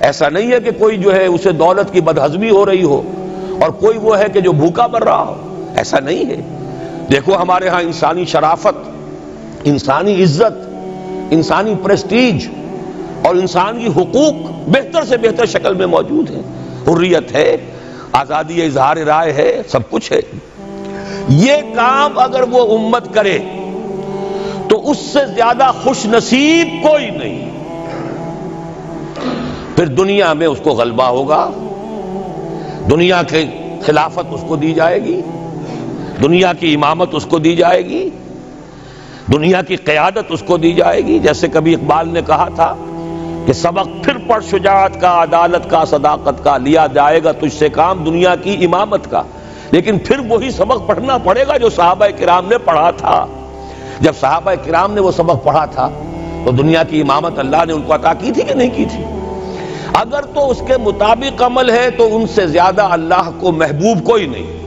ऐसा नहीं है कि कोई जो है उसे दौलत की बदहजमी हो रही हो और कोई वो है कि जो भूखा मर रहा हो। ऐसा नहीं है। देखो हमारे यहाँ इंसानी शराफत, इंसानी इज़्ज़त, इंसानी प्रेस्टीज और इंसान की हुकूक बेहतर से बेहतर शक्ल में मौजूद है। हुर्रियत है, आज़ादी इजहार राय है, सब कुछ है। ये काम अगर वो उम्मत करे तो उससे ज़्यादा खुश नसीब कोई नहीं। फिर दुनिया में उसको गलबा होगा। दुनिया के खिलाफत उसको दी जाएगी। दुनिया की इमामत उसको दी जाएगी। दुनिया की क्यादत उसको दी जाएगी। जैसे कभी इकबाल ने कहा था कि सबक फिर पढ़ शुजात का, अदालत का, सदाकत का लिया जाएगा, तुझसे काम दुनिया की इमामत का। लेकिन फिर वही सबक पढ़ना पड़ेगा जो साहबा किराम ने पढ़ा था। जब साहबा किराम ने वो सबक पढ़ा था तो दुनिया की इमामत अल्लाह ने उनको अता की थी कि नहीं की थी? अगर तो उसके मुताबिक अमल है तो उनसे ज़्यादा अल्लाह को महबूब कोई नहीं।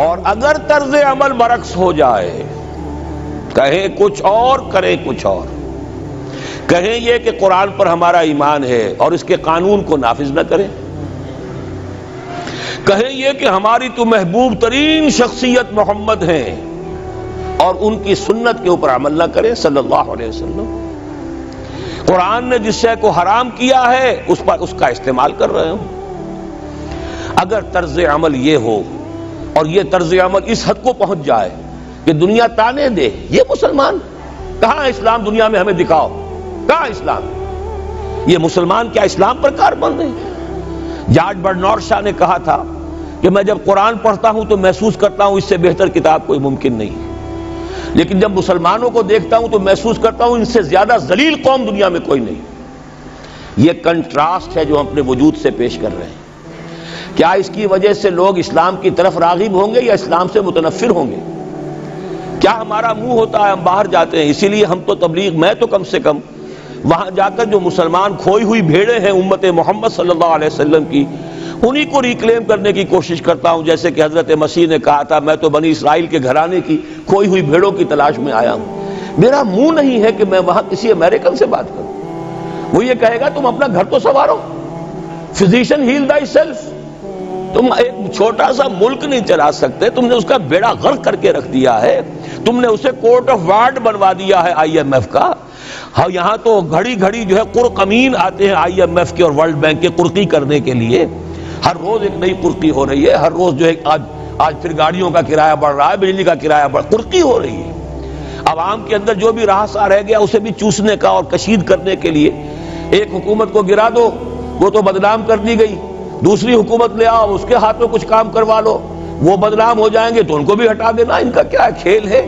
और अगर तर्ज अमल बरक्स हो जाए, कहें कुछ और, करें कुछ और। कहें यह कि कुरान पर हमारा ईमान है और इसके कानून को नाफिज न करें। कहें यह कि हमारी तो महबूब तरीन शख्सियत मोहम्मद है और उनकी सुन्नत के ऊपर अमल न करें, सल्लल्लाहु अलैहि वसल्लम। कुरान ने जिस शय को हराम किया है, उस पर उसका इस्तेमाल कर रहे हो। अगर तर्ज अमल ये हो, और ये तर्ज अमल इस हद को पहुँच जाए कि दुनिया ताने दे, ये मुसलमान, कहाँ इस्लाम दुनिया में हमें दिखाओ? कहाँ इस्लाम? ये मुसलमान क्या इस्लाम पर कार बन रहे जॉर्ज बर्नौर शाह ने कहा था कि मैं जब कुरान पढ़ता हूँ तो महसूस करता हूँ इससे बेहतर किताब कोई मुमकिन नहीं है। लेकिन जब मुसलमानों को देखता हूँ तो महसूस करता हूँ इनसे ज़्यादा जलील कौम दुनिया में कोई नहीं। यह कंट्रास्ट है जो हम अपने वजूद से पेश कर रहे हैं। क्या इसकी वजह से लोग इस्लाम की तरफ़ रागिब होंगे या इस्लाम से मुतनफिर होंगे? क्या हमारा मुँह होता है हम बाहर जाते हैं, इसीलिए हम तो तबलीग, मैं तो कम से कम वहाँ जाकर जो मुसलमान खोई हुई भेड़े हैं उम्मत मोहम्मद सल्लल्लाहु अलैहि वसल्लम की उन्हीं को रिक्लेम करने की कोशिश करता हूँ। जैसे कि हज़रत मसीह ने कहा था, मैं तो बनी इसराइल के घराने की, खोई हुई भेड़ों की तलाश में आया हूँ। मेरा मुँह नहीं है कि मैं वहाँ किसी अमेरिकन से बात करूँ। वो ये कहेगा, तुम अपना घर तो संवारो। फिजिशियन हील दाई सेल्फ तुम एक छोटा सा मुल्क नहीं चला सकते। तुमने उसका बेड़ा गर्क करके रख दिया है। तुमने उसे कोर्ट ऑफ़ वार्ड बनवा दिया है आईएमएफ का। हाँ यहाँ तो घड़ी घड़ी जो है कुरकमीन आते हैं आईएमएफ के और वर्ल्ड बैंक के कुर्की करने के लिए। हर रोज एक नई कुर्की हो रही है, हर रोज जो है आज आज फिर गाड़ियों का किराया बढ़ रहा है, बिजली का किराया बढ़, कुर्की हो रही है। आवाम के अंदर जो भी राहसा रह गया, उसे भी चूसने का और कशीद करने के लिए एक हुकूमत को गिरा दो, वो तो बदनाम कर दी गई। दूसरी हुकूमत ले आओ, उसके हाथ कुछ काम करवा लो, वो बदनाम हो जाएँगे तो उनको भी हटा देना, इनका क्या है, खेल है?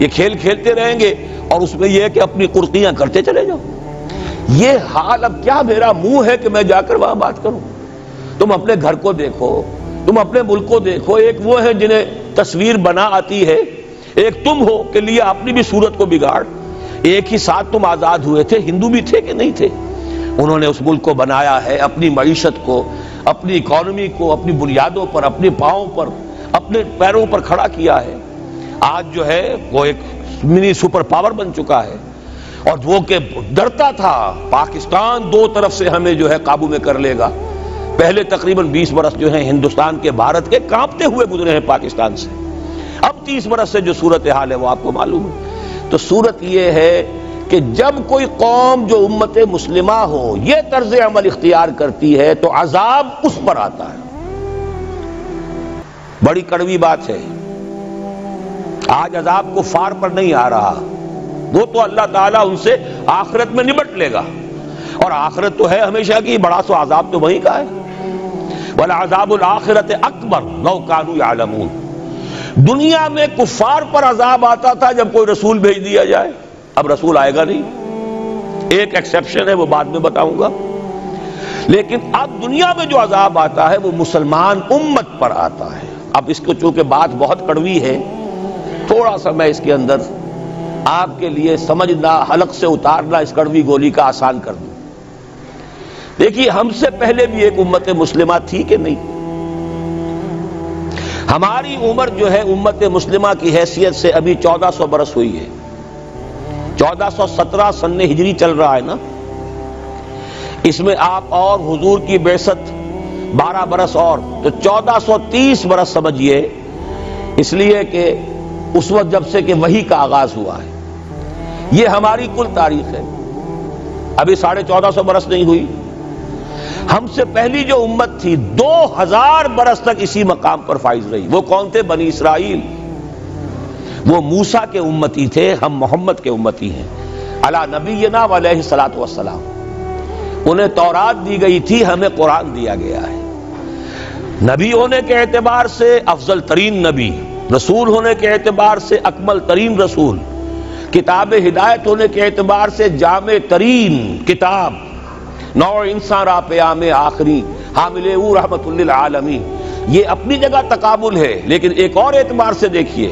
ये खेल खेलते रहेंगे और उसमें यह है कि अपनी कुर्तियाँ करते चले जाओ। ये हाल अब क्या मेरा मुँह है कि मैं जाकर वहाँ बात करूँ? तुम अपने घर को देखो, तुम अपने मुल्क को देखो, एक वो है जिन्हें तस्वीर बना आती है। एक तुम हो के लिए अपनी भी सूरत को बिगाड़। एक ही साथ तुम आज़ाद हुए थे, हिंदू भी थे कि नहीं थे? उन्होंने उस मुल्क को बनाया है, अपनी मीशत को, अपनी इकोनॉमी को, अपनी बुनियादों पर, अपने पाओं पर, अपने पैरों पर खड़ा किया है। आज जो है, वो एक मिनी सुपर पावर बन चुका है। और वो के डरता था, पाकिस्तान दो तरफ़ से हमें जो है काबू में कर लेगा। पहले तकरीबन 20 बरस जो है हिंदुस्तान के भारत के कांपते हुए गुजरे हैं पाकिस्तान से। अब 30 बरस से जो सूरत हाल है वो आपको मालूम है। तो सूरत ये है कि जब कोई कौम जो उम्मत मुस्लिमा हो यह तर्ज अमल इख्तियार करती है तो अजाब उस पर आता है। बड़ी कड़वी बात है। आज अजाब को फार पर नहीं आ रहा। वो तो अल्लाह ताला उनसे आखिरत में निबट लेगा। और आखिरत तो है हमेशा की, बड़ा सो आजाब तो वहीं का है। वाला आखिरत अकबर नौ कानू आलमून दुनिया में कुफार पर अजाब आता था जब कोई रसूल भेज दिया जाए, अब रसूल आएगा नहीं। एक एक्सेप्शन है, वो बाद में बताऊँगा। लेकिन अब दुनिया में जो अजाब आता है, वो मुसलमान उम्मत पर आता है। अब इसको चूँकि बात बहुत कड़वी है, थोड़ा सा मैं इसके अंदर आपके लिए समझना, हलक से उतारना इस कड़वी गोली का आसान कर दूँ। देखिए, हमसे पहले भी एक उम्मत मुस्लिमा थी कि नहीं? हमारी उम्र जो है उम्मत मुस्लिमा की हैसियत से अभी 1400 बरस हुई है। 1417 सन्ने हिजरी चल रहा है ना? इसमें आप और हुजूर की बेसत 12 बरस और तो 1430 बरस समझिए, इसलिए कि उस वक्त जब से कि वही का आगाज़ हुआ है। यह हमारी कुल तारीख है। अभी साढ़े चौदह सौ बरस नहीं हुई। हमसे पहली जो उम्मत थी, दो हज़ार बरस तक इसी मकाम पर फाइज रही। वो कौन थे? बनी इसराइल। वो मूसा के उम्मती थे, हम मोहम्मद के उम्मती हैं। अला नबी ना सलात उन्हें तौरात दी गई थी, हमें कुरान दिया गया है। नबी होने के एतबार से अफजल तरीन नबी, रसूल होने के एतबार से अकमल तरीन रसूल किताब हिदायत होने के एतबार से जाम तरीन किताब नौ इंसान रापयाम आखिरी। हामिल रहमत आलमी। ये अपनी जगह तकाबुल है, लेकिन एक और एतबार से देखिए।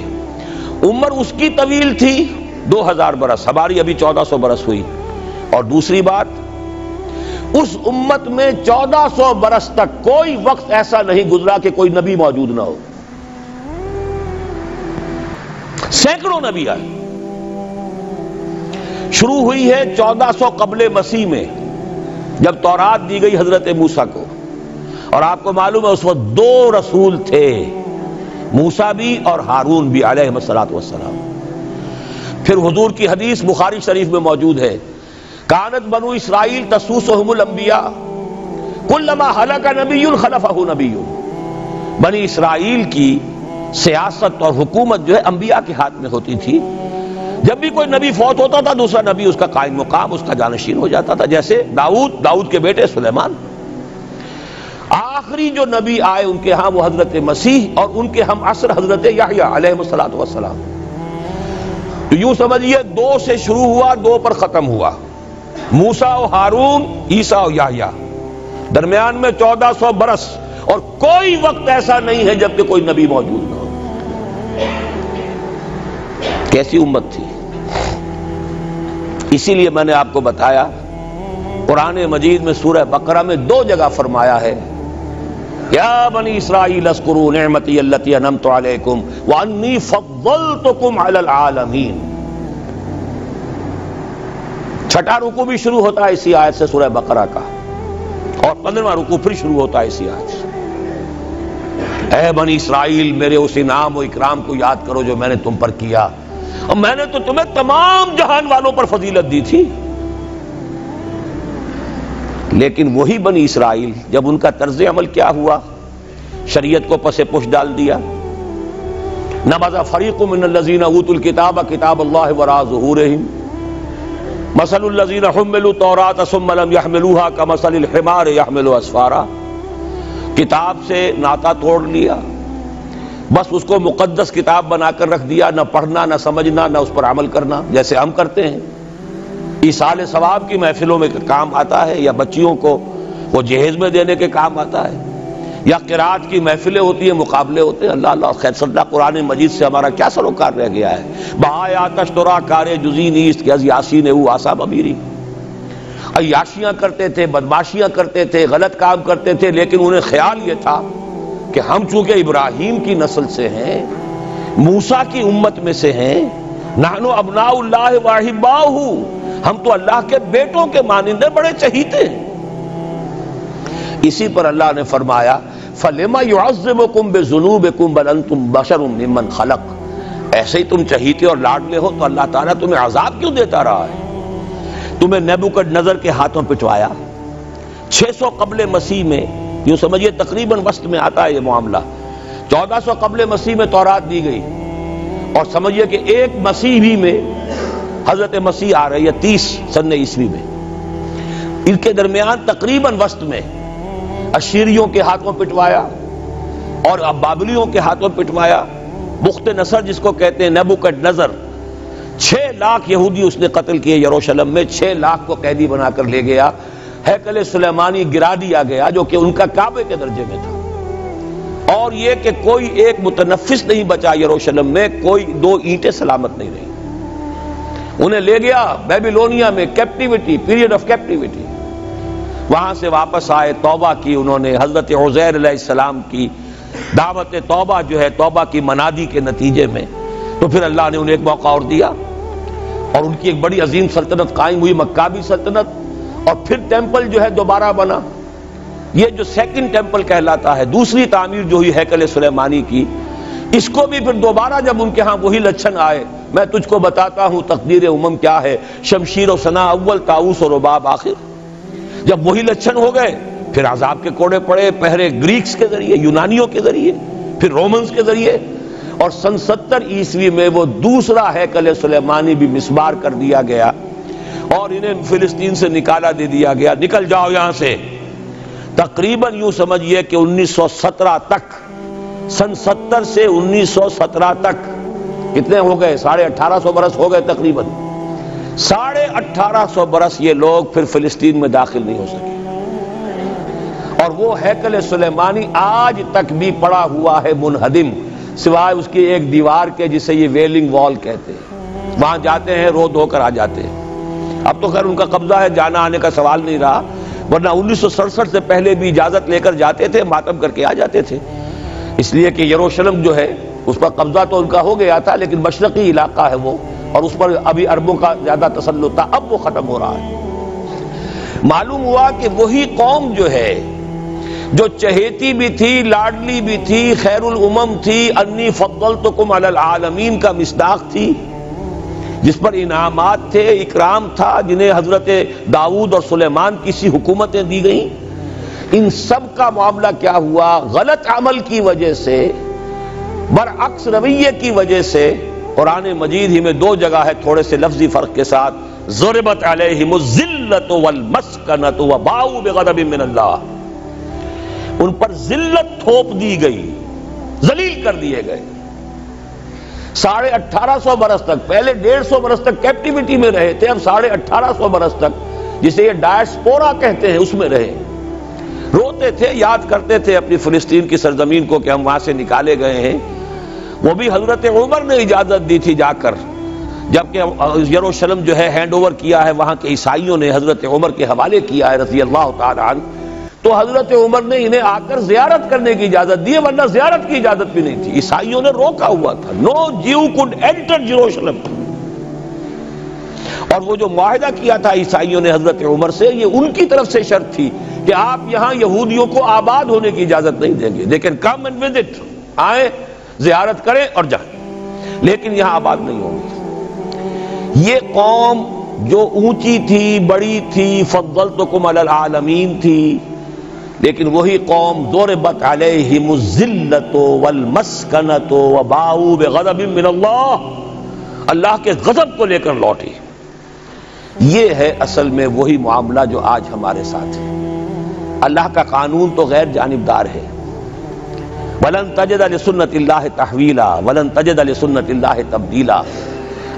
उम्र उसकी तवील थी 2000 बरस। हमारी अभी 1400 बरस हुई। और दूसरी बात, उस उम्मत में 1400 बरस तक कोई वक्त ऐसा नहीं गुजरा कि कोई नबी मौजूद ना हो। सैकड़ों नबी आए। शुरू हुई है 1400 कबले मसीह में। जब तौरात दी गई हज़रत मूसा को। और आपको मालूम है उस वक्त दो रसूल थे, मूसा भी और हारून भी अलैहिस्सलाम फिर हुजूर की हदीस बुखारी शरीफ में मौजूद है। कानत बनु इसराइल तसूसहमुलंबिया कुल्लमा हलका नबीयुल खलफहु नबीयुल बनी इसराइल की सियासत और हुकूमत जो है अंबिया के हाथ में होती थी। जब भी कोई नबी फौत होता था, दूसरा नबी उसका कायम मुकाम, उसका जानशीन हो जाता था। जैसे दाऊद दाऊद के बेटे सुलेमान। आखिरी जो नबी आए, उनके यहाँ वो हज़रत मसीह और उनके हम असर हज़रत यासलाम तो यूँ समझिए, दो से शुरू हुआ, दो पर खत्म हुआ। मूसा और हारून, ईसा और याहिया। दरमियान में चौदह सौ बरस। और कोई वक्त ऐसा नहीं है जबकि कोई नबी मौजूद ना कैसी उम्मत थी? इसीलिए मैंने आपको बताया कुरान मजीद में सूरह बकरा में दो जगह फरमाया है, या बनी इसराइल अस्कुरू छठा रुकू भी शुरू होता है इसी आयत से सूरह बकरा का, और पंद्रवा रुकू फिर शुरू होता है इसी आयत से। ए बनी इसराइल, मेरे उस इनाम और इकराम को याद करो जो मैंने तुम पर किया। और मैंने तो तुम्हें तमाम जहान वालों पर फजीलत दी थी। लेकिन वही बनी इसराइल, जब उनका तर्ज अमल क्या हुआ? शरीयत को पसे पुश डाल दिया। नबाजा फरीक किताब किताब अल्लाह यहमलूहा का मसल किताब से नाता तोड़ लिया। बस उसको मुकद्दस किताब बनाकर रख दिया, ना पढ़ना, ना समझना, ना उस पर अमल करना, जैसे हम करते हैं। ईसाल सवाब की महफिलों में काम आता है, या बच्चियों को वो जहेज में देने के काम आता है। या किरात की महफिलें होती है, मुकाबले होते हैं। अल्लाह अल्लाह, खैर सल्ला कुरान मजीद से हमारा क्या सरोकार रह गया है। बहाया तशतरा कार जुजी नीस्त यासीन आसाब अमीरी अयाशियाँ करते थे, बदमाशियाँ करते थे, गलत काम करते थे, लेकिन उन्हें ख्याल ये था कि हम चूँकि इब्राहिम की नस्ल से हैं, मूसा की उम्मत में से हैं नानो वाहिबाहू, हम तो अल्लाह के बेटों के मानिंदे बड़े चहीते हैं। इसी पर अल्लाह ने फरमाया, फलेमा युम बेजुनूब कुम तुम बशर मिमन खलक। ऐसे ही तुम चहीते और लाडले हो तो अल्लाह तुम्हें आजाब क्यों देता रहा है? तुम्हें नेबुकट नज़र के हाथों पिटवाया। 600 कबले मसीह में यूँ समझिए, तकरीबन वस्त में आता है ये मामला। चौदह सौ कबल मसीह में तौरात दी गई। और समझिए कि एक मसीह में हज़रत मसीह आ रही है, तीस सन ईस्वी में। इनके दरमियान तकरीबन वस्त में अशीरियों के हाथों पिटवाया और बाबलियों के हाथों पिटवाया। मुख्त नसर जिसको कहते हैं नबुकट नज़र। छह लाख यहूदी उसने कत्ल किए, यरूशलेम में छह लाख को कैदी बनाकर ले गया। हैकल सुलेमानी गिरा दिया गया जो कि उनका काबे के दर्जे में था। और यह कि कोई एक मुतनफिस नहीं बचा यरूशलेम में, कोई दो ईंटें सलामत नहीं रही। उन्हें ले गया बेबीलोनिया में कैप्टिविटी पीरियड ऑफ़ कैप्टिविटी वहाँ से वापस आए, तौबा की उन्होंने, हज़रत उजैर सलाम की दावत तौबा जो है, तौबा की मनादी के नतीजे में। तो फिर अल्लाह ने उन्हें एक मौका और दिया। और उनकी एक बड़ी अजीम सल्तनत कायम हुई मक्काबी सल्तनत। और फिर टेंपल जो है दोबारा बना। ये जो सेकंड टेंपल कहलाता है, दूसरी तामीर जो हुई हैकल सुलेमानी की, इसको भी फिर दोबारा जब उनके यहाँ वही लक्षण आए, मैं तुझको बताता हूँ तकदीर उमम क्या है, शमशीर सना अव्वल, ताऊस और रुबाब आखिर। जब वही लक्षण हो गए, फिर आजाब के कोड़े पड़े पहले ग्रीक्स के ज़रिए, यूनानियों के ज़रिए, फिर रोमन्स के ज़रिए, और सन सत्तर ईस्वी में वो दूसरा है कल सुलेमानी भी मिसबार कर दिया गया। और इन्हें फिलिस्तीन से निकाला दे दिया गया। निकल जाओ यहाँ से। तकरीबन यूँ समझिए कि 1917 तक, सन 70 से 1917 तक कितने हो गए? साढ़े अठारह सौ बरस हो गए तकरीबन। साढ़े अठारह सौ बरस ये लोग फिर फिलिस्तीन में दाखिल नहीं हो सके। और वो हैकल सुलेमानी आज तक भी पड़ा हुआ है मुनहदिम, सिवाय उसकी एक दीवार के जिसे ये वेलिंग वॉल कहते हैं। वहाँ जाते हैं, रो धोकर आ जाते हैं। अब तो खैर उनका कब्जा है, जाना आने का सवाल नहीं रहा। वरना उन्नीस से पहले भी इजाज़त लेकर जाते थे, मातम करके आ जाते थे। इसलिए कि यरूशलेम जो है, उस पर कब्जा तो उनका हो गया था, लेकिन मशरकी इलाका है वो, और उस पर अभी अरबों का ज़्यादा तसल्लु था, अब वो खत्म हो रहा है। मालूम हुआ कि वही कौम जो है, जो चहेती भी थी, लाडली भी थी, खैरुल उमम थी, अन्नी फल तो कुम आलमीन का मिसदाक थी जिस पर इनामात थे, इकराम था, जिन्हें हज़रत दाऊद और सुलेमान की सी हुकूमतें दी गई। इन सब का मामला क्या हुआ? गलत अमल की वजह से, बरअक्स रवैये की वजह से, कुरान मजीद ही में दो जगह है थोड़े से लफ्जी फ़र्क के साथ। जुरबत अलहिमत वलमस्कनत व उन पर जिल्लत थोप दी गई, जलील कर दिए गए। साढ़े अट्ठारह सौ बरस तक, पहले डेढ़ सौ बरस तक कैप्टिविटी में रहे थे, अब साढ़े अट्ठारह सौ बरस तक, जिसे ये डायस्पोरा कहते हैं, उसमें रहे। रोते थे, याद करते थे अपनी फिलिस्तीन की सरजमीन को कि हम वहाँ से निकाले गए हैं। वो भी हज़रत उमर ने इजाज़त दी थी जाकर, जबकि यरूशलेम जो है हैंड ओवर किया है, वहाँ के ईसाइयों ने हज़रत उमर के हवाले किया है रज़ी अल्लाह तन तो हज़रत उमर ने इन्हें आकर जियारत करने की इजाज़त दी, वरना जियारत की इजाज़त भी नहीं थी। ईसाइयों ने रोका हुआ था। नो जीव कुड एंटर जेरूशलेम और वो जो माहिदा किया था ईसाइयों ने हज़रत उमर से, ये उनकी तरफ़ से शर्त थी कि आप यहाँ यहूदियों को आबाद होने की इजाज़त नहीं देंगे। लेकिन कम एंड विज़िट आए, जियारत करें और जाए। लेकिन यहाँ आबाद नहीं होंगे। ये कौम जो ऊँची थी, बड़ी थी फल तो कुमल आलमीन थी लेकिन वही कौम ज़ोर बत अलहिमुजिल्लतो वलमस्कनतो व बाऊ अल्लाह के गजब को लेकर लौटी। ये है असल में वही मामला जो आज हमारे साथ है। अल्लाह का कानून तो गैर जानबदार है। वलन तजद सुन्नत तहवीला, वलन तजद सुन्नत तब्दीला।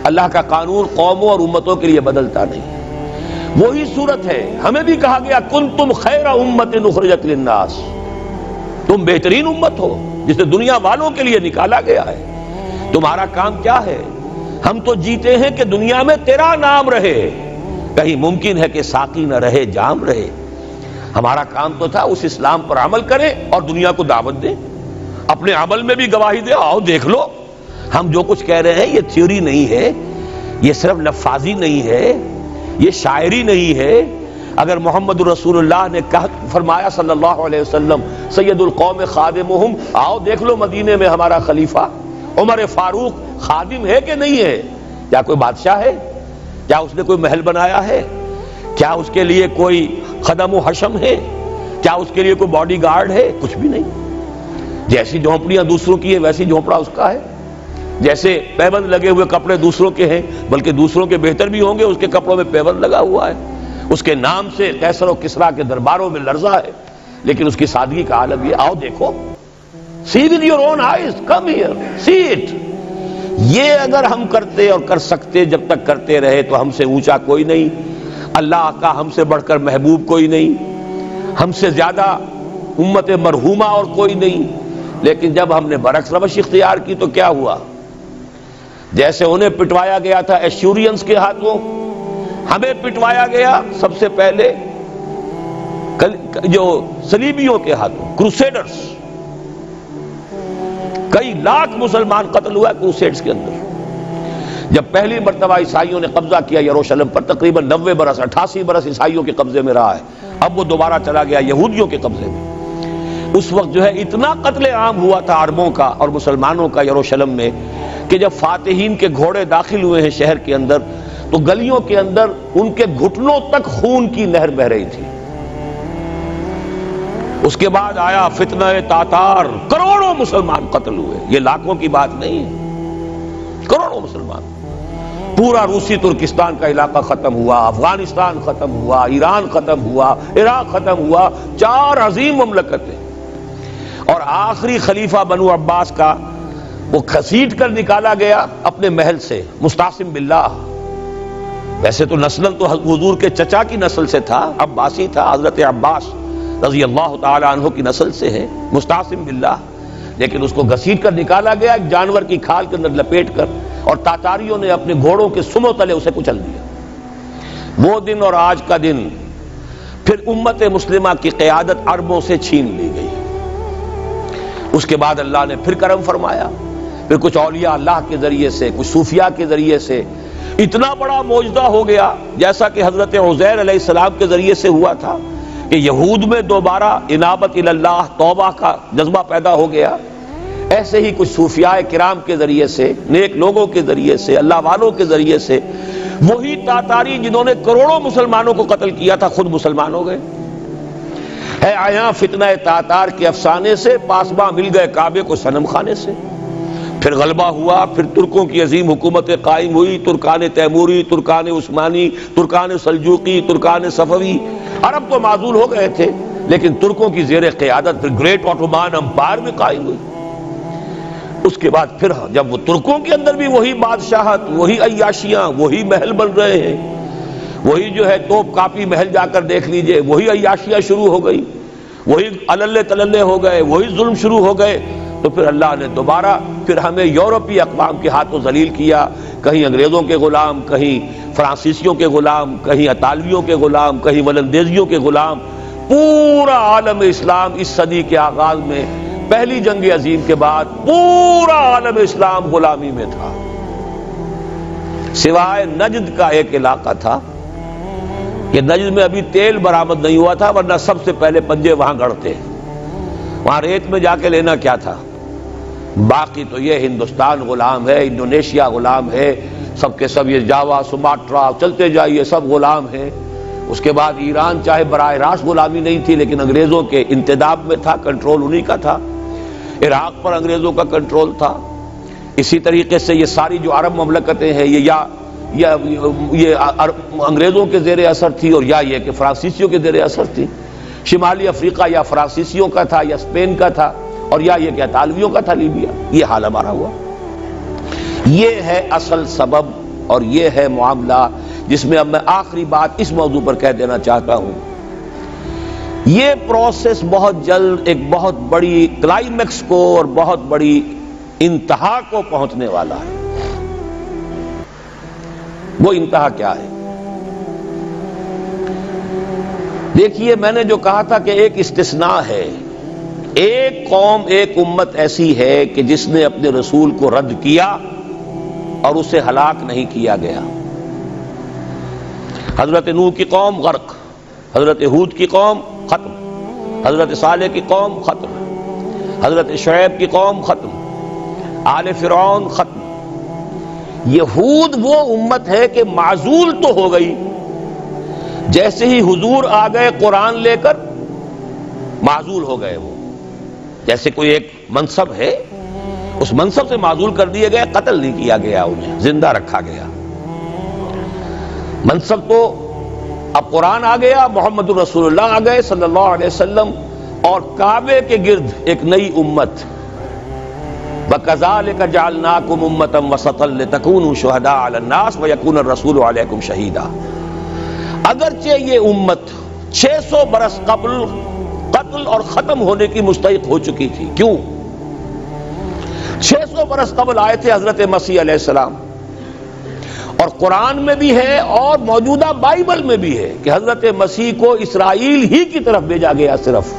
अल्लाह का कानून कौमों और उम्मतों के लिए बदलता नहीं। वही सूरत है। हमें भी कहा गया कुन तुम खैर उम्मत नुखरजत लिन्नास। तुम बेहतरीन उम्मत हो, जिसे दुनिया वालों के लिए निकाला गया है। तुम्हारा काम क्या है? हम तो जीते हैं कि दुनिया में तेरा नाम रहे। कहीं मुमकिन है कि साकी न रहे, जाम रहे। हमारा काम तो था उस इस्लाम पर अमल करें और दुनिया को दावत दें। अपने अमल में भी गवाही दे। आओ, देख लो। हम जो कुछ कह रहे हैं, ये थ्योरी नहीं है। ये सिर्फ़ नफाजी नहीं है। ये शायरी नहीं है। अगर मोहम्मद रसूलुल्लाह ने कह, फरमाया सल्लल्लाहु अलैहि वसल्लम, सैयदुल कौम खादिम आओ देख लो मदीने में हमारा खलीफा, उमर फारूक खादिम है कि नहीं है? क्या कोई बादशाह है? क्या उसने कोई महल बनाया है? क्या उसके लिए कोई खदम हशम है? क्या उसके लिए कोई बॉडी गार्ड है? कुछ भी नहीं। जैसी झोंपड़ियाँ दूसरों की है, वैसी झोंपड़ा उसका है। जैसे पैबंद लगे हुए कपड़े दूसरों के हैं, बल्कि दूसरों के बेहतर भी होंगे, उसके कपड़ों में पैबंद लगा हुआ है। उसके नाम से कैसर और किसरा के दरबारों में लर्जा है। लेकिन उसकी सादगी का आलम ये, आओ देखो। See with your own eyes come here see it ये अगर हम करते और कर सकते, जब तक करते रहे तो हमसे ऊँचा कोई नहीं। अल्लाह का हमसे बढ़कर महबूब कोई नहीं। हमसे ज़्यादा उम्मत मरहूमा और कोई नहीं। लेकिन जब हमने बरक्स रवश इख्तियार की तो क्या हुआ? जैसे उन्हें पिटवाया गया था एश्यूरियंस के हाथों हमें पिटवाया गया सबसे पहले कल, जो सलीबियों के हाथों क्रूसेडर्स। कई लाख मुसलमान कत्ल हुआ क्रूसेड्स के अंदर। जब पहली मरतबा ईसाइयों ने कब्जा किया यरूशलेम पर तकरीबन नब्बे बरस अट्ठासी बरस ईसाइयों के कब्जे में रहा है। अब वो दोबारा चला गया यहूदियों के कब्जे में। उस वक्त जो है इतना कत्ल आम हुआ था अरबों का और मुसलमानों का यरूशलेम में कि जब फातहीन के घोड़े दाखिल हुए हैं शहर के अंदर तो गलियों के अंदर उनके घुटनों तक खून की नहर बह रही थी। उसके बाद आया फितना तातार। करोड़ों मुसलमान कत्ल हुए। ये लाखों की बात नहीं है। करोड़ों मुसलमान। पूरा रूसी तुर्किस्तान का इलाका खत्म हुआ, अफ़गानिस्तान खत्म हुआ, ईरान खत्म हुआ, इराक खत्म हुआ, चार अजीम ममलकतें। और आखिरी खलीफा बनु अब्बास का, वो घसीट कर निकाला गया अपने महल से, मुस्तासिम बिल्ला वैसे तो नस्ल तो हजूर के चचा की नस्ल से था, अब्बासी था, हज़रत अब्बास रज़ी अल्लाह तहों की नस्ल से है, मुस्तासिम बिल्ला लेकिन उसको घसीट कर निकाला गया, एक जानवर की खाल के अंदर लपेट कर, और तातारियों ने अपने घोड़ों के सुमो तले उसे कुचल दिया। वो दिन और आज का दिन फिर उम्मत मुस्लिमा की क्यादत अरबों से छीन ली गई। उसके बाद अल्लाह ने फिर करम फरमाया फिर कुछ औलिया अल्लाह के ज़रिए से, कुछ सूफिया के ज़रिए से। इतना बड़ा मौजदा हो गया, जैसा कि हज़रत उजैर सलाम के ज़रिए से हुआ था, कि यहूद में दोबारा इनाबत अल्लाह तौबा का जज्बा पैदा हो गया। ऐसे ही कुछ सूफिया किराम के ज़रिए से, नेक लोगों के ज़रिए से अल्लाह वालों के ज़रिए से, वही तातारी जिन्होंने करोड़ों मुसलमानों को कत्ल किया था, खुद मुसलमान हो गए। है आया फितना तातार के अफसाने से, पासबा मिल गए काबे को सनम खाने से। फिर गलबा हुआ, फिर तुर्कों की अजीम हुकूमत कायम हुई, तुर्कान तैमूरी, तुर्कान उस्मानी, तुर्कान सलजूकी, तुर्कान सफवी। अरब तो माजूल हो गए थे, लेकिन तुर्कों की जेर क्यादत फिर ग्रेट ऑटोमान अंपायर में कायम हुई। उसके बाद फिर जब वो तुर्कों के अंदर भी वही बादशाहत, वही अयाशियाँ वही महल बन रहे हैं वही जो है तोप कापी महल जाकर देख लीजिए, वही अयाशियाँ शुरू हो गई, वही अलल्ले तलल्ले हो गए, वही जुल्म शुरू हो गए तो फिर अल्लाह ने दोबारा फिर हमें यूरोपीय अकवाम के हाथों जलील किया, कहीं अंग्रेज़ों के गुलाम, कहीं फ्रांसीसियों के गुलाम, कहीं अतालवियों के गुलाम, कहीं वलंदेजियों के गुलाम, पूरा आलम इस्लाम इस सदी के आगाज़ में, पहली जंग अजीम के बाद पूरा आलम इस्लाम गुलामी में था। सिवाय नजद का एक इलाका था कि नजद में अभी तेल बरामद नहीं हुआ था, वरना सबसे पहले पंजे वहाँ गढ़ते वहाँ रेत में जाके लेना क्या था? बाकी तो ये हिंदुस्तान गुलाम है, इंडोनेशिया गुलाम है, सबके सब ये जावा सुमाट्रा चलते जाइए, सब गुलाम है। उसके बाद ईरान चाहे बर रास्त गुलामी नहीं थी, लेकिन अंग्रेज़ों के इंतज़ाम में था, कंट्रोल उन्हीं का था। इराक पर अंग्रेज़ों का कंट्रोल था। इसी तरीके से ये सारी जो अरब ममलकतें हैं, ये या या ये अंग्रेज़ों के जेर असर थी और या ये कि फ्रांसीसियों के जेर असर थी। शिमाली अफ्रीका या फ्रांसीसियों का था या स्पेन का था और या ये क्या तालवियों का था लीबिया। ये हाल हमारा हुआ। ये है असल सबब और ये है मामला जिसमें अब मैं आखिरी बात इस मौजू पर कह देना चाहता हूँ। ये प्रोसेस बहुत जल्द एक बहुत बड़ी क्लाइमेक्स को और बहुत बड़ी इंतहा को पहुँचने वाला है। वो इंतहा क्या है? देखिए, मैंने जो कहा था कि एक इस्तिसना है। एक कौम, एक उम्मत ऐसी है कि जिसने अपने रसूल को रद्द किया और उसे हलाक नहीं किया गया। हज़रत नू की कौम गर्क, हज़रत हूद की कौम खत्म, हज़रत साले की कौम खत्म, हज़रत शुएब की कौम खत्म, आल फिरौन खत्म। यहूद वो उम्मत है कि माजूल तो हो गई। जैसे ही हुजूर आ गए कुरान लेकर, माजूल हो गए वो। जैसे कोई एक मनसब है, उस मनसब से माजूल कर दिए गए कत्ल नहीं किया गया उन्हें, ज़िंदा रखा गया। मनसब तो अब कुरान आ गया मोहम्मद रसूलुल्लाह आ गए सल्लल्लाहु अलैहि वसल्लम, और काबे के गिर्द एक नई उम्मत बकजाल का जालनाकुम उम्मतम वसतल तकून शहदा अलन्नास व यकून रसूल अलैकुम शहीदा अगरचे ये उम्मत 600 बरस कबल कत्ल और खत्म होने की मुस्तक हो चुकी थी क्यों 600 बरस कबल आए थे हज़रत मसीह सलाम और कुरान में भी है और मौजूदा बाइबल में भी है कि हज़रत मसीह को इसराइल ही की तरफ़ भेजा गया सिर्फ़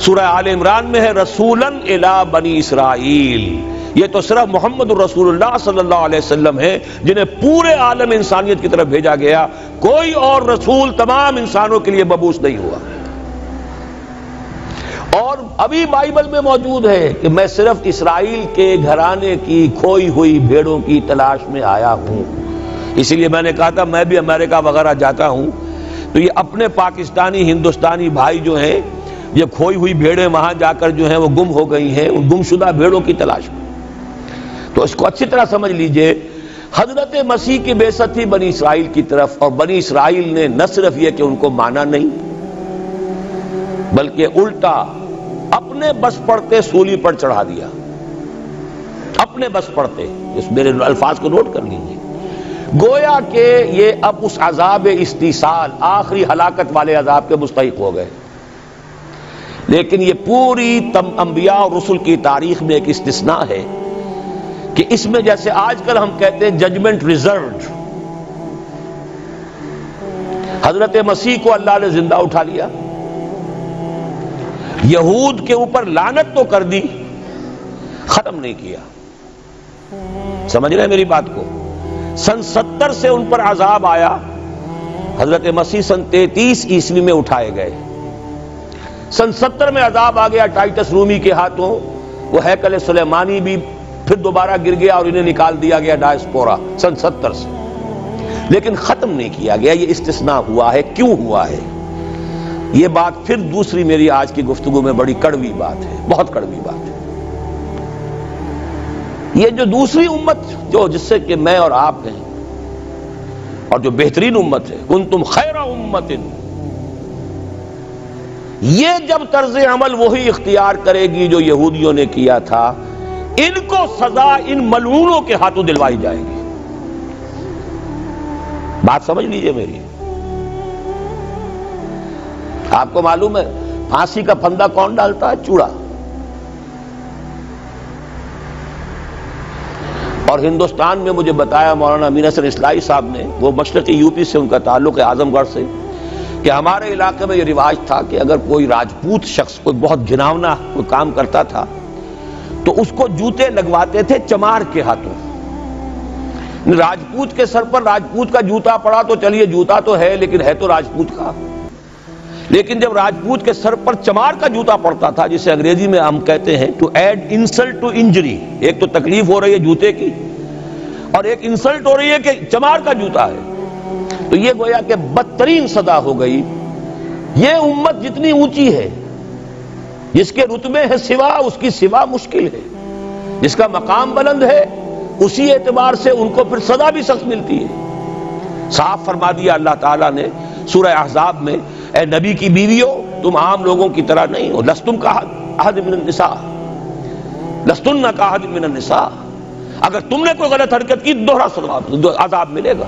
सूरह आल इमरान में है, रसूलन इला बनी इसराइल। ये तो सिर्फ़ मोहम्मद रसूलुल्लाह सल्लल्लाहु अलैहि वसल्लम है, जिन्हें पूरे आलम इंसानियत की तरफ़ भेजा गया। कोई और रसूल तमाम इंसानों के लिए बबूस नहीं हुआ। और अभी बाइबल में मौजूद है कि मैं सिर्फ़ इसराइल के घराने की, खोई हुई भेड़ों की तलाश में आया हूँ। इसीलिए मैंने कहा था, मैं भी अमेरिका वगैरह जाता हूँ। तो ये अपने पाकिस्तानी, हिंदुस्तानी भाई जो हैं ये खोई हुई भेड़ें वहाँ जाकर जो हैं वो गुम हो गई हैं, उन गुमशुदा भेड़ों की तलाश में। तो इसको अच्छी तरह समझ लीजिए, हज़रत मसीह की बेसत थी बनी इसराइल की तरफ़, और बनी इसराइल ने न सिर्फ़ यह कि उनको माना नहीं, बल्कि उल्टा अपने बस पड़ते सूली पर चढ़ा दिया। अपने बस पड़ते इस मेरे अल्फाज को नोट कर लीजिए। गोया के ये अब उस अजाब इस्तीसाल आखिरी हलाकत वाले अजाब के मुस्तक हो गए। लेकिन ये पूरी तम अंबिया और रसुल की तारीख में एक इस्तना है कि इसमें जैसे आजकल हम कहते हैं जजमेंट रिज़र्व हज़रत मसीह को अल्लाह ने ज़िंदा उठा लिया। यहूद के ऊपर लानत तो कर दी, खत्म नहीं किया। समझ रहे मेरी बात को? सन सत्तर से उन पर आजाब आया, हज़रत मसीह सन तैतीस ईस्वी में उठाए गए। सन सत्तर में अजाब आ गया टाइटस रूमी के हाथों। वो हैकल सुलेमानी भी, फिर दोबारा गिर गया और इन्हें निकाल दिया गया डायस्पोरा, सन सत्तर से। लेकिन खत्म नहीं किया गया, ये इस्तना हुआ है, क्यों हुआ है? ये बात फिर दूसरी मेरी आज की गुफ्तगु में बड़ी कड़वी बात है, बहुत कड़वी बात है। ये जो दूसरी उम्मत, जो जिससे कि मैं और आप हैं, और जो बेहतरीन उम्मत है उन तुम खैरा उम्मत ये जब तर्ज अमल वही इख्तियार करेगी जो यहूदियों ने किया था, इनको सजा इन मलूनों के हाथों दिलवाई जाएगी। बात समझ लीजिए मेरी। आपको मालूम है, फांसी का फंदा कौन डालता है? चूड़ा। और हिंदुस्तान में मुझे बताया मौलाना मीना सर इस्लाई साहब ने, वो मशरकी यूपी से उनका ताल्लुक है, आजमगढ़ से। कि हमारे इलाके में ये रिवाज था कि अगर कोई राजपूत शख्स, कोई बहुत घिनावना कोई काम करता था तो उसको जूते लगवाते थे चमार के हाथों। राजपूत के सर पर राजपूत का जूता पड़ा तो चलिए, जूता तो है, लेकिन है तो राजपूत का। लेकिन जब राजपूत के सर पर चमार का जूता पड़ता था, जिसे अंग्रेज़ी में हम कहते हैं to add insult to injury एक तो तकलीफ़ हो रही है जूते की, और एक इंसल्ट हो रही है कि चमार का जूता है। तो यह गोया कि बदतरीन सदा हो गई। यह उम्मत जितनी ऊँची है, जिसके रुतबे है सिवा, उसकी सिवा मुश्किल है। जिसका मकाम बुलंद है, उसी एतबार से उनको फिर सदा भी सख्त मिलती है। साफ़ फरमा दिया अल्लाह ताला ने सूरह अहजाब में, ए नबी की बीवियों, तुम आम लोगों की तरह नहीं हो। लस्तुम कहा निसा। लस्तुन निसा। अगर तुमने कोई गलत हरकत की, दोहरा आजाब मिलेगा।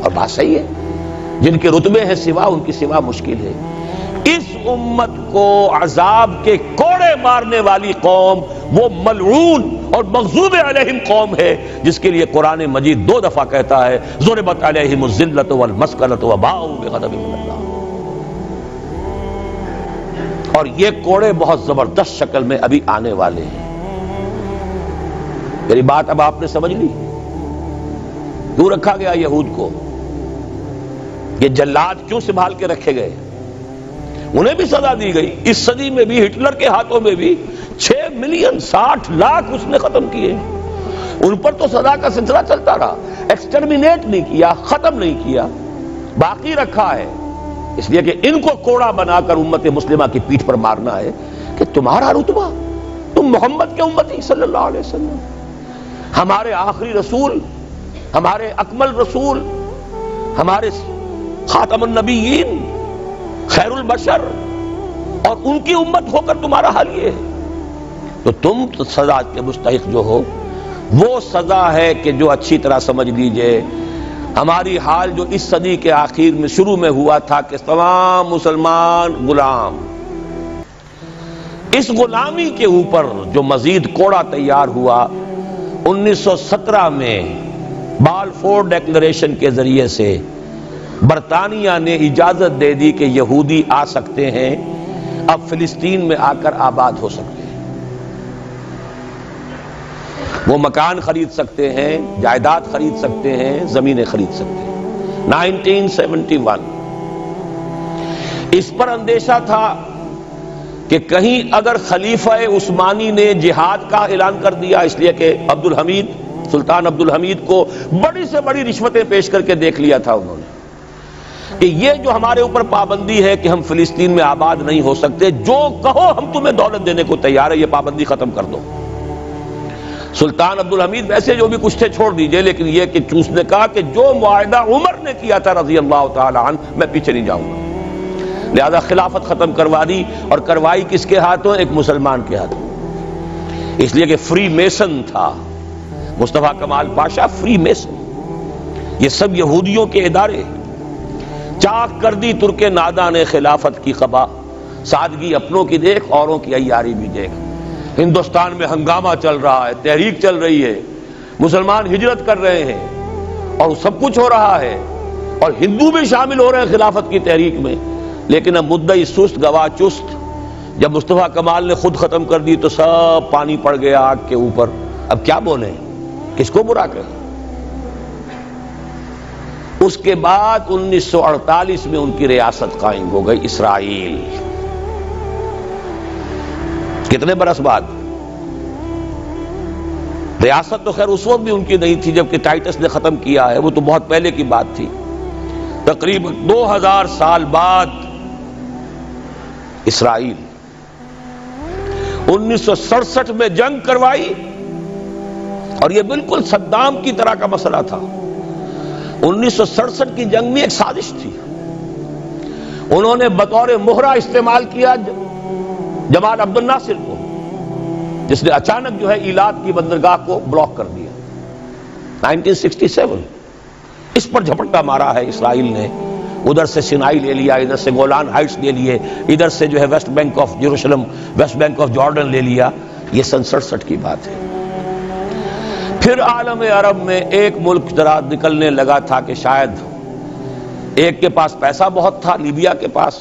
और बात सही है। जिनके रुतबे हैं सिवा, उनकी सिवा मुश्किल है। इस उम्मत को अजाब के कोड़े मारने वाली कौम, वो मलून और मकजूब अलहिम कौम है, जिसके लिए कुरान मजीद दो दफ़ा कहता है, जोरबत अलहिमत वल मस्कलत और ये कोड़े बहुत ज़बरदस्त शक्ल में अभी आने वाले हैं। मेरी बात अब आपने समझ ली? क्यों रखा गया यहूद को? ये जल्लाद क्यों संभाल के रखे गए? उन्हें भी सजा दी गई। इस सदी में भी, हिटलर के हाथों में भी छह मिलियन साठ लाख उसने खत्म किए। उन पर तो सजा का सिलसिला चलता रहा। एक्सटर्मिनेट नहीं किया, खत्म नहीं किया। बाकी रखा है। इसलिए कि इनको कोड़ा बनाकर उम्मत मुस्लिमा की पीठ पर मारना है कि तुम्हारा रुतबा, तुम मोहम्मद के उम्मती सल्लल्लाहु अलैहि वसल्लम। हमारे आखिरी रसूल, हमारे अकमल रसूल, हमारे खातम नबीन, खैरुल बशर, और उनकी उम्मत होकर तुम्हारा हाल ये है। तो तुम तो सजा के मुस्तक जो हो, वो सजा है कि जो अच्छी तरह समझ लीजिए, हमारी हाल जो इस सदी के आखिर में शुरू में हुआ था कि तमाम मुसलमान गुलाम, इस गुलामी के ऊपर जो मजीद कोड़ा तैयार हुआ 1917 में बालफोर डेक्लेरेशन के ज़रिए से बरतानिया ने इजाज़त दे दी कि यहूदी आ सकते हैं, अब फिलिस्तीन में आकर आबाद हो सकते हैं। वो मकान खरीद सकते हैं, जायदाद खरीद सकते हैं, जमीनें खरीद सकते हैं। 1971 इस पर अंदेशा था कि कहीं अगर खलीफा उस्मानी ने जिहाद का ऐलान कर दिया, इसलिए कि अब्दुल हमीद, सुल्तान अब्दुल हमीद को बड़ी से बड़ी रिश्वतें पेश करके देख लिया था उन्होंने। कि ये जो हमारे ऊपर पाबंदी है कि हम फिलिस्तीन में आबाद नहीं हो सकते, जो कहो हम तुम्हें दौलत देने को तैयार है, ये पाबंदी खत्म कर दो। सुल्तान अब्दुल हमीद वैसे जो भी कुछ थे छोड़ दीजिए, लेकिन यह कि उसने कहा कि जो मुआदा उमर ने किया था रज़ी अल्लाह तन मैं पीछे नहीं जाऊँगा। लिहाजा खिलाफत खत्म करवा दी, और करवाई किसके हाथों? एक मुसलमान के हाथों। इसलिए कि फ्री मेसन था। मुस्तफ़ा कमाल पाशा फ्री मेसन ये सब यहूदियों के इदारे चाक कर दी तुर्के नादा ने खिलाफत की खबा। सादगी अपनों की देख, औरों की अयारी भी देख। हिंदुस्तान में हंगामा चल रहा है, तहरीक चल रही है, मुसलमान हिजरत कर रहे हैं, और सब कुछ हो रहा है, और हिंदू भी शामिल हो रहे हैं खिलाफत की तहरीक में। लेकिन अब मुद्दा सुस्त, गवाह चुस्त। जब मुस्तफ़ा कमाल ने खुद खत्म कर दी तो सब पानी पड़ गया आग के ऊपर। अब क्या बोले? किसको बुरा करें उसके बाद 1948 में उनकी रियासत कायम हो गई, इसराइल। कितने बरस बाद? रियासत तो खैर उस वक्त भी उनकी नहीं थी, जबकि टाइटस ने खत्म किया है, वो तो बहुत पहले की बात थी। तकरीबन 2000 साल बाद इसराइल उन्नीस में जंग करवाई, और यह बिल्कुल सद्दाम की तरह का मसला था। उन्नीस की जंग में एक साजिश थी। उन्होंने बतौर मोहरा इस्तेमाल किया जमाल अब्दुल नासिर को, जिसने अचानक जो है इलाद की बंदरगाह को ब्लॉक कर दिया। 1967 इस पर झपट्टा मारा है इसराइल ने। उधर से सिनाई ले लिया, इधर से गोलान हाइट्स ले लिए, इधर से जो है west bank of Jerusalem west bank of Jordan ले लिया। ये सन सड़सठ की बात है। फिर आलम अरब में एक मुल्क जरा निकलने लगा था कि शायद एक के पास पैसा बहुत था, लीबिया के पास।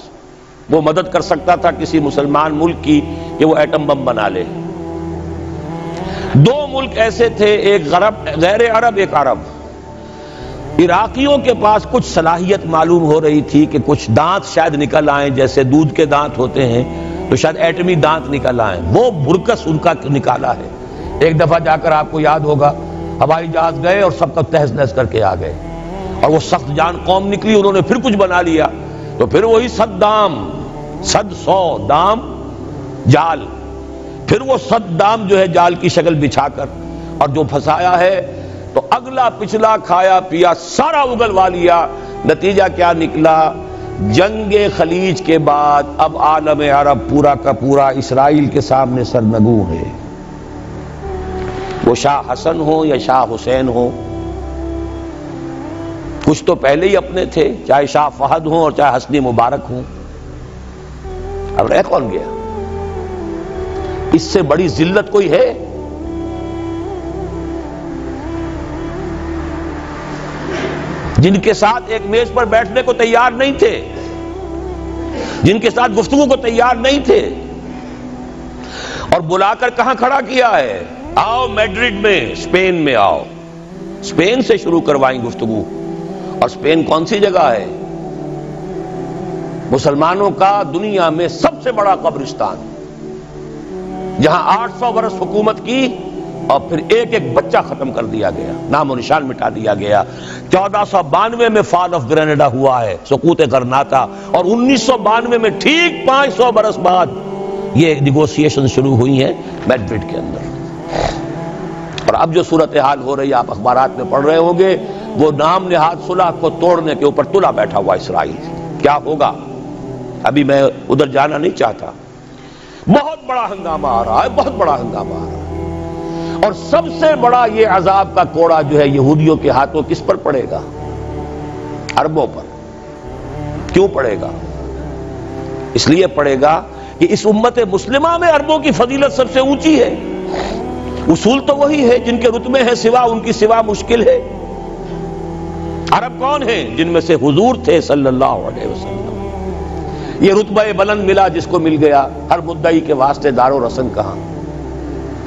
वो मदद कर सकता था किसी मुसलमान मुल्क की कि वो एटम बम बना ले। दो मुल्क ऐसे थे, एक गरब, गैर अरब, एक अरब। इराकियों के पास कुछ सलाहियत मालूम हो रही थी कि कुछ दांत शायद निकल आए, जैसे दूध के दांत होते हैं तो शायद एटमी दांत निकल आए। वो बुरकस उनका निकाला है। एक दफ़ा जाकर आपको याद होगा हवाई जहाज़ गए और सबका तहस नहस करके आ गए। और वो सख्त जान कौम निकली, उन्होंने फिर कुछ बना लिया। तो फिर वही सद्दाम, सद सौ दाम, जाल। फिर वो सद्दाम जो है जाल की शक्ल बिछाकर, और जो फंसाया है तो अगला पिछला खाया पिया सारा उगलवा लिया। नतीजा क्या निकला? जंग खलीज के बाद अब आलम अरब पूरा का पूरा इसराइल के सामने सरनगू है। वो शाह हसन हो या शाह हुसैन हो। कुछ तो पहले ही अपने थे, चाहे शाह फहद हो और चाहे हसनी मुबारक हो। अब रह कौन गया? इससे बड़ी जिल्लत कोई है? जिनके साथ एक मेज पर बैठने को तैयार नहीं थे, जिनके साथ गुफ्तगु को तैयार नहीं थे, और बुलाकर कहाँ खड़ा किया है? आओ मैड्रिड में, स्पेन में आओ। स्पेन से शुरू करवाई गुफ्तगु। और स्पेन कौन सी जगह है? मुसलमानों का दुनिया में सबसे बड़ा कब्रिस्तान। जहाँ 800 वर्ष हुकूमत की और फिर एक एक बच्चा खत्म कर दिया गया। नामो निशान मिटा दिया गया। चौदह सौ बानवे में फॉल ऑफ़ ग्रेनेडा हुआ है, सकूत करनाता। और उन्नीस सौ बानवे में ठीक 500 बरस बाद ये निगोसिएशन शुरू हुई है मैड्रिड के अंदर। और अब जो सूरत हाल हो रही है, आप अखबार में पढ़ रहे होंगे, वो नाम निहाद सुलह को तोड़ने के ऊपर तुला बैठा हुआ इसराइल। क्या होगा? अभी मैं उधर जाना नहीं चाहता। बहुत बड़ा हंगामा आ रहा है, बहुत बड़ा हंगामा आ रहा है। और सबसे बड़ा ये अजाब का कोड़ा जो है, यहूदियों के हाथों किस पर पड़ेगा? अरबों पर। क्यों पड़ेगा? इसलिए पड़ेगा कि इस उम्मत मुस्लिमा में अरबों की फजीलत सबसे ऊँची है। उसूल तो वही है जिनके रुतबे हैं सिवा, उनकी सिवा मुश्किल है। अरब कौन है जिनमें से हुजूर थे सल्लल्लाहु अलैहि वसल्लम? ये रुतबा बुलंद मिला जिसको मिल गया, हर मुद्दई के वास्ते दारो रसन कहा?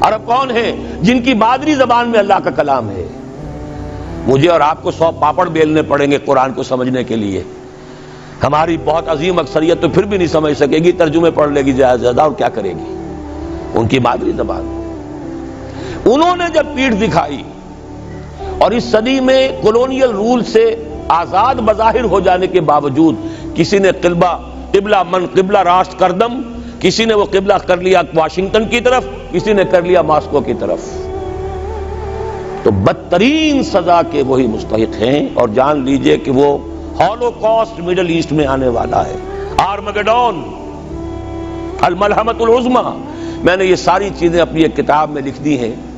अरब कौन है जिनकी मादरी जबान में अल्लाह का कलाम है? मुझे और आपको सौ पापड़ बेलने पड़ेंगे कुरान को समझने के लिए। हमारी बहुत अजीम अक्सरियत तो फिर भी नहीं समझ सकेगी, तर्जुमे पढ़ लेगी, ज़्यादा ज़्यादा और क्या करेगी? उनकी मादरी जबान। उन्होंने जब पीठ दिखाई और इस सदी में कॉलोनियल रूल से आज़ाद बजाहिर हो जाने के बावजूद किसी ने किबला किबला मन, किबला राष्ट्र करदम किसी ने वो किबला कर लिया वाशिंगटन की तरफ़, किसी ने कर लिया मॉस्को की तरफ़। तो बदतरीन सजा के वही मुस्तक हैं और जान लीजिए कि वो हॉलोकॉस्ट मिडल ईस्ट में आने वाला है। आर्मगडॉन अलमलहमतुल उज़्मा मैंने ये सारी चीज़ें अपनी एक किताब में लिख दी हैं।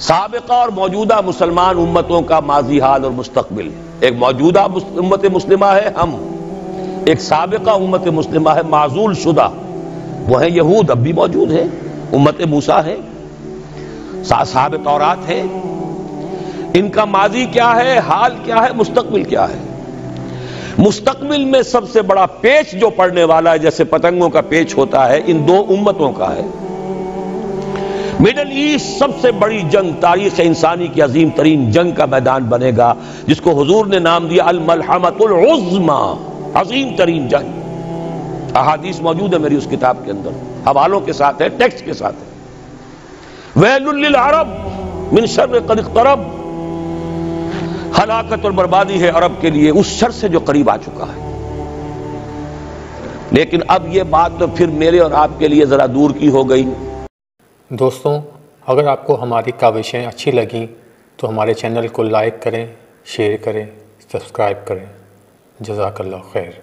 सबका और मौजूदा मुसलमान उम्मतों का माजी हाल और मुस्तकबिल। एक मौजूदा उम्मत मुस्लिमा है हम। एक सबका उम्मत मुस्लिमा है माजूल शुदा। वो है यहूद अब भी मौजूद है। उम्मत मूसा है। साहब तौरात है। इनका माजी क्या है, हाल क्या है, मुस्तकबिल क्या है? मुस्तकबिल में सबसे बड़ा पेच जो पड़ने वाला है, जैसे पतंगों का पेच होता है, इन दो उम्मतों का है। मिडल ईस्ट सबसे बड़ी जंग, तारीख इंसानी की अजीम तरीन जंग का मैदान बनेगा, जिसको हजूर ने नाम दिया अलमलहमतुलमा अजीम तरीन जंग। अहादीस मौजूद है मेरी उस किताब के अंदर, हवालों के साथ है, टेक्स्ट के साथ है। वैल अरब मिन शर हलाकत और बर्बादी है अरब के लिए, उस शर से जो करीब आ चुका है। लेकिन अब यह बात तो फिर मेरे और आपके लिए ज़रा दूर की हो गई। दोस्तों, अगर आपको हमारी काविशें अच्छी लगी तो हमारे चैनल को लाइक करें, शेयर करें, सब्सक्राइब करें। जजाकल्ला खैर।